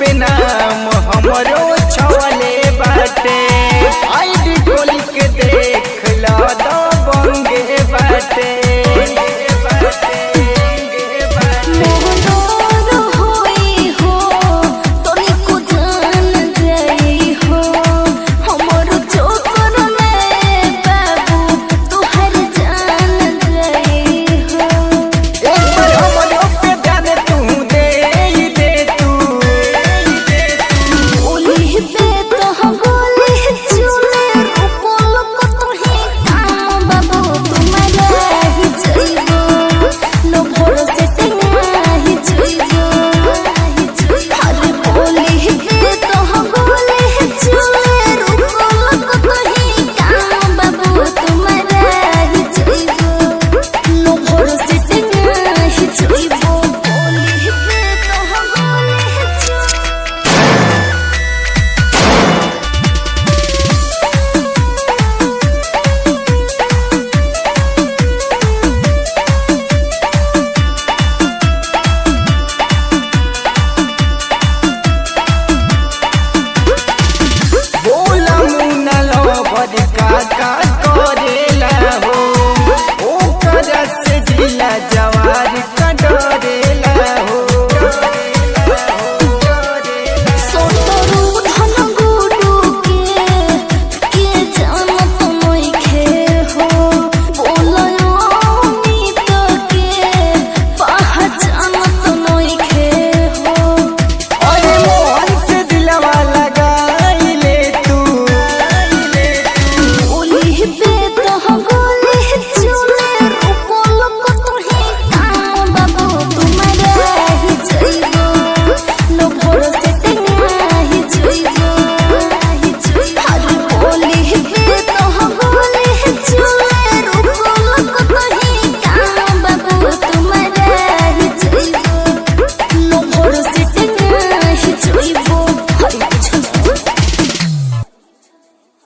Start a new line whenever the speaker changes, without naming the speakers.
पे नाम हमर